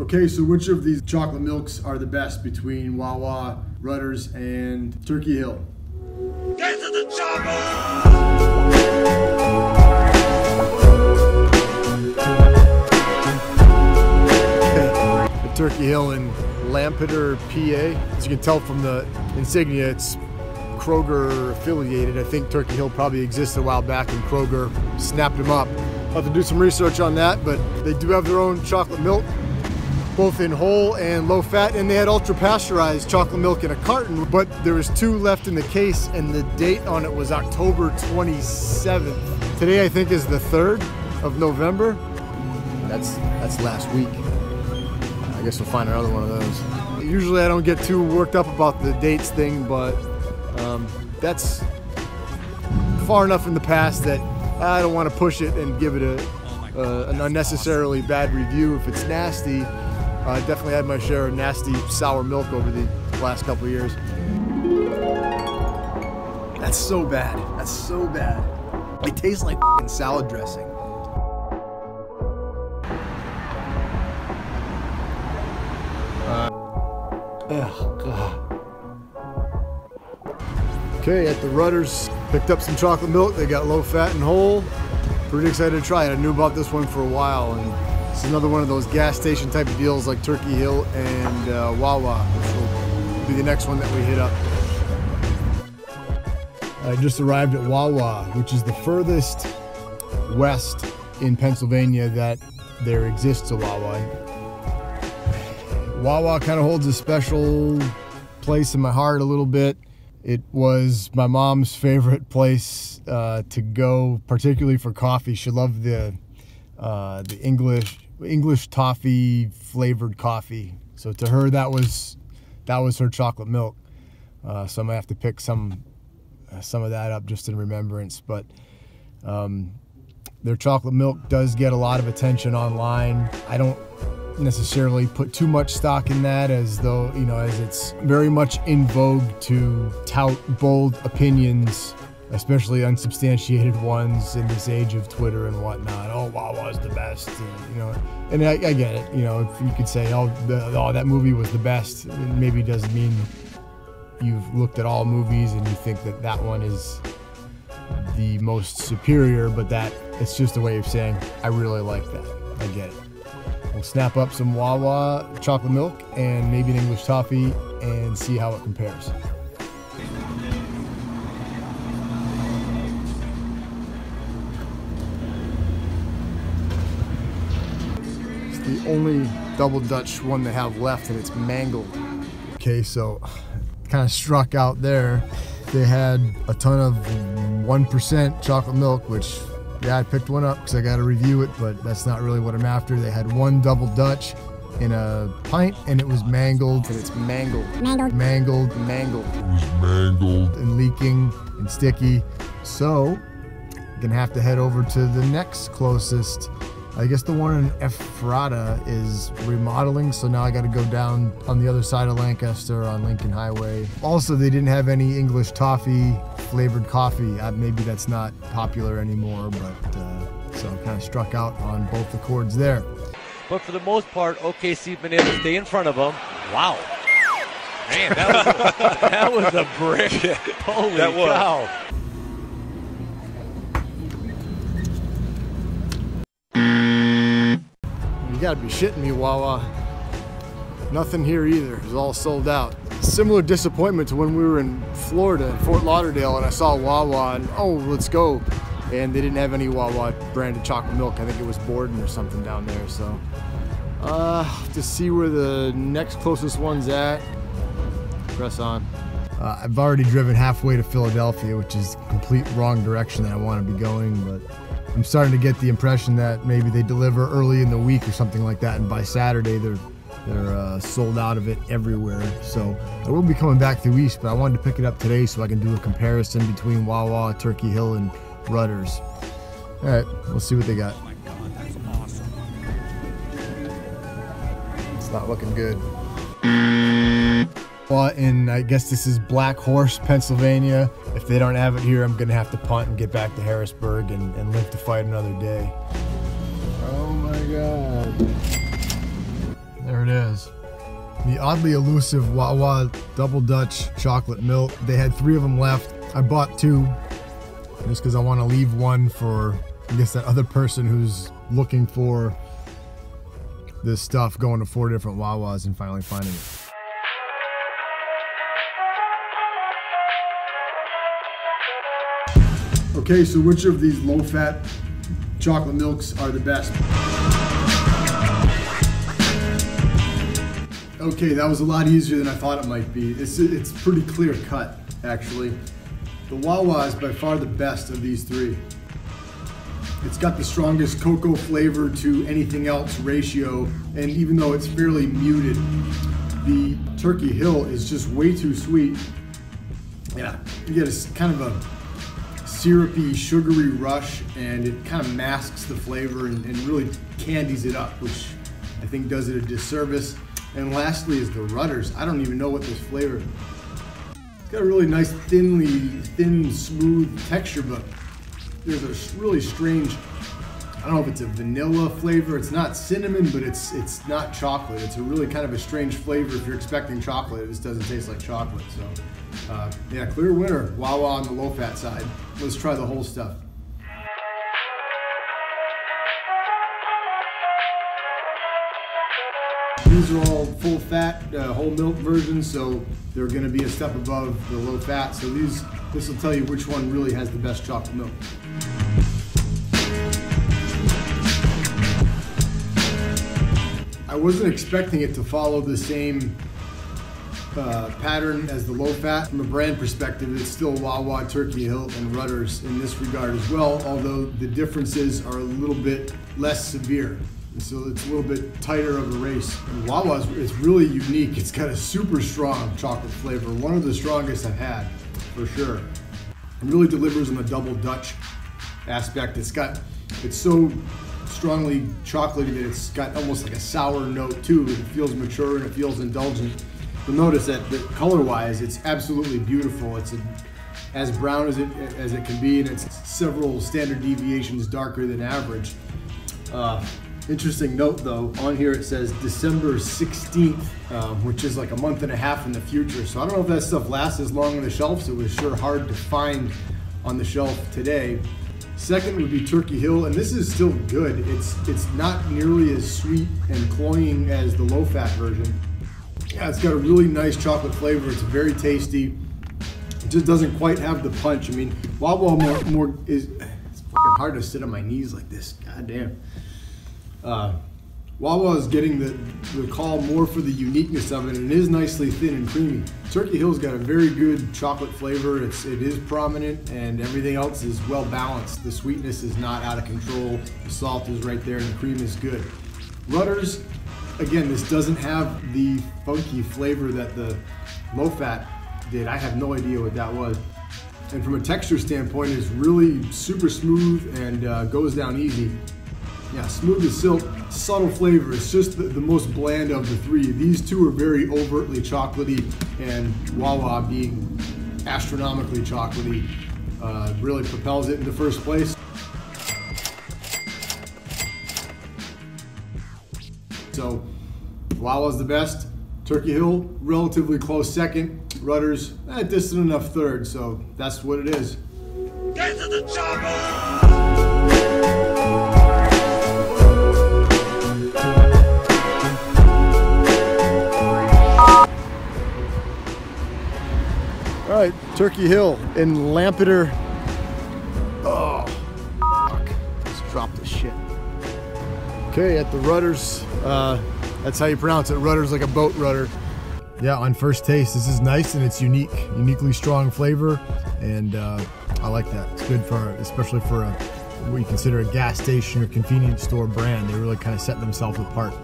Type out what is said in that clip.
Okay, so which of these chocolate milks are the best between Wawa, Rutter's, and Turkey Hill? Get to the chopper! Turkey Hill in Lampeter, PA. As you can tell from the insignia, it's Kroger affiliated. I think Turkey Hill probably existed a while back and Kroger snapped them up. I'll have to do some research on that, but they do have their own chocolate milk, both in whole and low fat, and they had ultra pasteurized chocolate milk in a carton, but there was two left in the case, and the date on it was October 27th. Today, I think, is the 3rd of November. That's that's last week. I guess we'll find another one of those. Usually I don't get too worked up about the dates thing, but um, that's far enough in the past that I don't want to push it and give it a, uh, an unnecessarily bad review. If it's nasty, I definitely had my share of nasty sour milk over the last couple years. That's so bad. That's so bad. It tastes like salad dressing. Okay, at the Rutter's, picked up some chocolate milk. They got low fat and whole. Pretty excited to try it. I knew about this one for a while, and it's another one of those gas station type of deals like Turkey Hill and uh, Wawa, which will be the next one that we hit up. I just arrived at Wawa, which is the furthest west in Pennsylvania that there exists a Wawa. Wawa kind of holds a special place in my heart a little bit. It was my mom's favorite place uh, to go, particularly for coffee. She loved the uh, the English English toffee flavored coffee. So to her, that was that was her chocolate milk. Uh, so I'm gonna have to pick some uh, some of that up just in remembrance. But um, their chocolate milk does get a lot of attention online. I don't necessarily put too much stock in that as though you know as it's very much in vogue to tout bold opinions especially unsubstantiated ones in this age of twitter and whatnot. Oh wawa's the best and, you know and I, I get it. You know if you could say oh, the, oh that movie was the best it maybe doesn't mean you've looked at all movies and you think that that one is the most superior but that it's just a way of saying i really like that. I get it. We'll snap up some Wawa chocolate milk and maybe an English toffee and see how it compares. The only double Dutch one they have left and it's mangled. Okay, so kind of struck out there. They had a ton of 1% chocolate milk, which yeah, I picked one up because I got to review it, but that's not really what I'm after. They had one double Dutch in a pint, and it was mangled, and it's mangled, Mangled. mangled, mangled, It was mangled. and leaking and sticky. So, gonna have to head over to the next closest. I guess the one in Ephrata is remodeling, so now I got to go down on the other side of Lancaster on Lincoln Highway. Also, they didn't have any English toffee flavored coffee. Uh, maybe that's not popular anymore, but uh, so kind of struck out on both the chords there. But for the most part, OKC's been able to stay in front of them. Wow. Man, that was, that was a brick. Holy that was. cow. Gotta be shitting me, Wawa. Nothing here either. It's all sold out. Similar disappointment to when we were in Florida, Fort Lauderdale, and I saw Wawa and oh, let's go. And they didn't have any Wawa branded chocolate milk. I think it was Borden or something down there. So, uh, to see where the next closest one's at, press on. Uh, I've already driven halfway to Philadelphia, which is complete wrong direction that I want to be going, but I'm starting to get the impression that maybe they deliver early in the week or something like that, and by Saturday they're they're uh, sold out of it everywhere. So I will be coming back through East, but I wanted to pick it up today so I can do a comparison between Wawa, Turkey Hill, and Rutter's. All right, we'll see what they got. Oh my god, that's awesome. It's not looking good. Well, and I guess this is Black Horse, Pennsylvania. If they don't have it here, I'm gonna have to punt and get back to Harrisburg and, and live to fight another day. Oh my god. There it is. The oddly elusive Wawa Double Dutch Chocolate Milk. They had three of them left. I bought two just because I want to leave one for, I guess, that other person who's looking for this stuff, going to four different Wawas and finally finding it. Okay, so which of these low-fat chocolate milks are the best? Okay, that was a lot easier than I thought it might be. It's, it's pretty clear cut, actually. The Wawa is by far the best of these three. It's got the strongest cocoa flavor to anything else ratio, and even though it's fairly muted, the Turkey Hill is just way too sweet. Yeah, you get a kind of a syrupy, sugary rush, and it kind of masks the flavor and, and really candies it up, which I think does it a disservice. And lastly is the Rutter's. I don't even know what this flavor. It's got a really nice, thinly, thin, smooth texture, but there's a really strange. I don't know if it's a vanilla flavor. It's not cinnamon, but it's it's not chocolate. It's a really kind of a strange flavor. If you're expecting chocolate, this doesn't taste like chocolate. So, uh, yeah, clear winner. Wawa on the low fat side. Let's try the whole stuff. These are all full fat, uh, whole milk versions, so they're going to be a step above the low fat. So these, this will tell you which one really has the best chocolate milk. I wasn't expecting it to follow the same uh, pattern as the low fat. From a brand perspective, it's still Wawa, Turkey Hill, and Rutter's in this regard as well, although the differences are a little bit less severe. So it's a little bit tighter of a race. And Wawa is, is really unique. It's got a super strong chocolate flavor, one of the strongest I've had, for sure. It really delivers on the double Dutch aspect. It's got, it's so strongly chocolatey that it's got almost like a sour note too. It feels mature and it feels indulgent. You'll notice that, that color-wise, it's absolutely beautiful. It's a, as brown as it as it can be, and it's several standard deviations darker than average. Uh, interesting note though, on here it says December 16th, um, which is like a month and a half in the future. So I don't know if that stuff lasts as long on the shelves. It was sure hard to find on the shelf today. Second would be Turkey Hill, and this is still good. It's it's not nearly as sweet and cloying as the low-fat version. Yeah, it's got a really nice chocolate flavor. It's very tasty. It just doesn't quite have the punch. I mean, Wawa more, more is it's fucking hard to sit on my knees like this. God damn. Uh, Wawa is getting the, the call more for the uniqueness of it, and it is nicely thin and creamy. Turkey Hill's got a very good chocolate flavor. It's it is prominent, and everything else is well balanced. The sweetness is not out of control. The salt is right there, and the cream is good. Rutter's, again, this doesn't have the funky flavor that the low fat did. I have no idea what that was. And from a texture standpoint, it's really super smooth and uh, goes down easy. Yeah, smooth as silk, subtle flavor. It's just the, the, most bland of the three. These two are very overtly chocolatey, and Wawa being astronomically chocolatey uh, really propels it into first place. So, Wawa's the best. Turkey Hill, relatively close second. Rutter's, eh, distant enough third, so that's what it is. Get to the chopper! All right, Turkey Hill in Lampeter. Oh, fuck. Just dropped the shit. Okay, at the Rutter's. Uh, that's how you pronounce it. Rudders like a boat rudder. Yeah, on first taste, this is nice and it's unique, uniquely strong flavor, and uh, I like that. It's good for, especially for a, what you consider a gas station or convenience store brand. They really kind of set themselves apart.